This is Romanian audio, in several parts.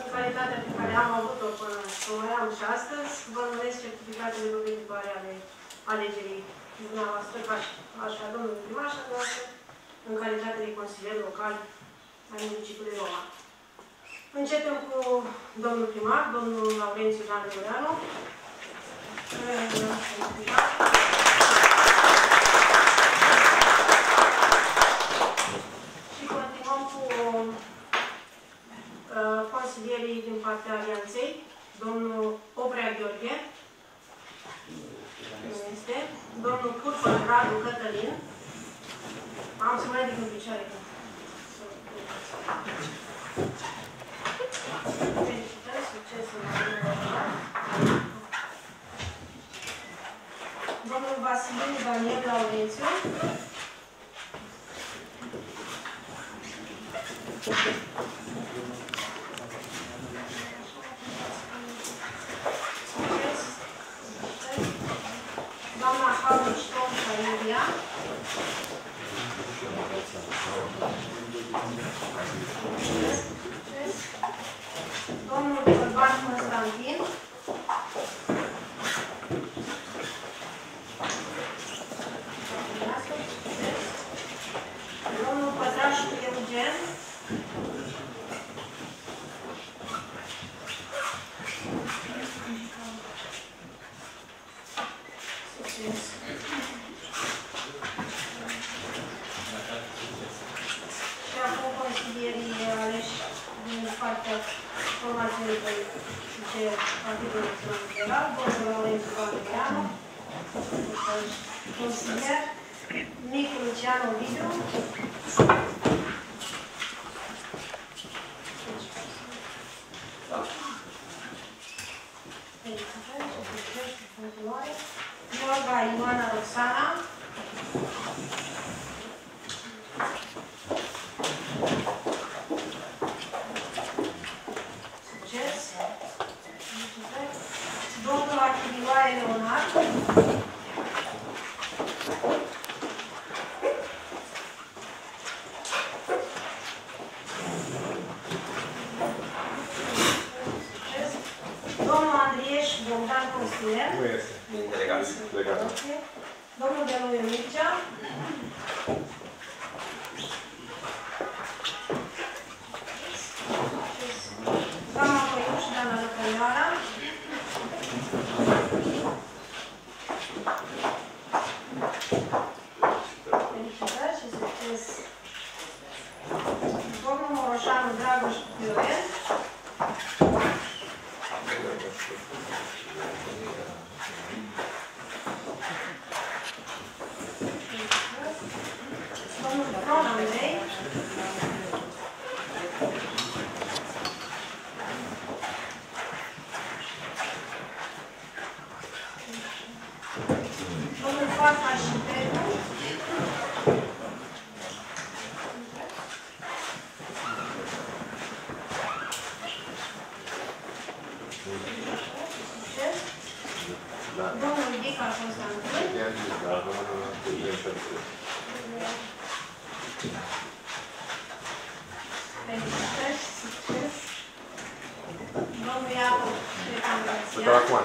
în calitatea pe care am avut-o până mai am și astăzi, vă numesc certificatele doveditoare ale alegerii dumneavoastră, ca și așa domnului primar și dumneavoastră, în calitate de consilier local al municipiului Roma. Începem cu domnul primar, domnul Laurențiu Dan Răureanu. Și continuăm cu uh, consilierii din partea Alianței, domnul Oprea Gheorghe, nu este, domnul Curfă Radu Cătălin, am să mai ridic în picioare. că- Felicitări, succes în activitatea. Domnul Vasilin Daniel Laurențiu. Succes. Doamna Haluș Tomța Iulia. Succes. Domnul Bărban Constantin. Succes. Domnul Pătrașu Eugen. Succes. Și din partea formației politice Partidului Național Liberal, domnul Laurențiu Valerianu, consilier, Nicu Luciano Ovidiu, Felicitări și succes în continuare. Iolga Ioana Roxana. Succes. Felicitări. Domnul Achilioae Leonard. Succes. Domnul Andrieș Bogdan Consilier. Nu este. Din delegație. Delegație. Ok. Domnul Deluiu Mircea. Doamna Coiuș, doamna Lăcăioara. Felicitări și succes. Domnul Moroșanu Dragoș Viorel. Domnul Tron Andrei. Domnul Fatma și Petru. Succes. Da. Domnul Dica Constantin. I-am zis, da, domnul Ian Petru. Felicitări, succes. Domnul Iacob Să Ștefan dau acum.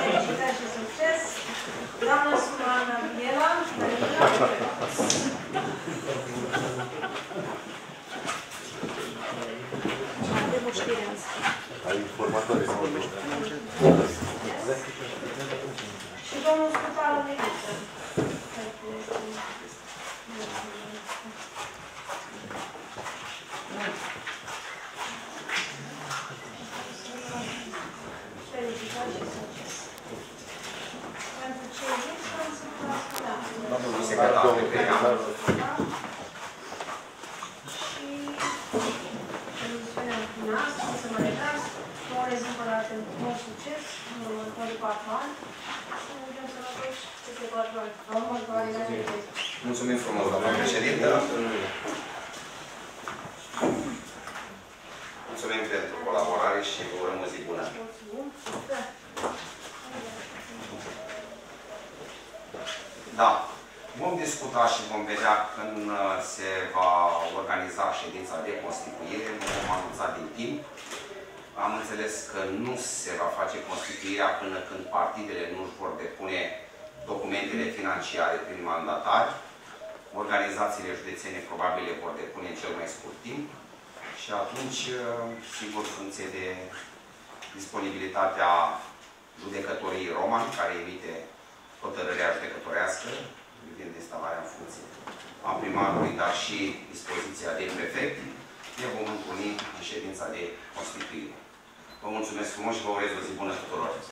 Felicitări și succes. Doamna Sumana Biela, avem o știre azi. Ai informatorii sau nu? Și domnul Scuparu Miliță. Felicitări și succes. Pentru cei mici, am să vă ascultați. Domnul secretar, Domnul cred că am. secretar. Și emisiunea noastră, să mă retrag, vă urez încă o dată mult succes în următorii patru ani. Să ne vedem sănătoși peste patru ani. La următoarea de Mulțumim frumos, doamna președintă. Mulțumim pentru colaborare și vă urăm o zi bună. Mulțumim. Da. Da. Vom discuta și vom vedea când uh, se va organiza ședința de constituire, nu vom anunța din timp. Am înțeles că nu se va face constituirea până când partidele nu își vor depune documentele financiare prin mandatari. Organizațiile județene probabil le vor depune în cel mai scurt timp și atunci, uh, sigur, funcție de disponibilitatea judecătorii romani care emite hotărârea judecătorească privind instalarea în funcție a primarului, dar și dispoziția de prefect, ne vom întâlni în ședința de constituire. Vă mulțumesc frumos și vă urez o zi bună tuturor!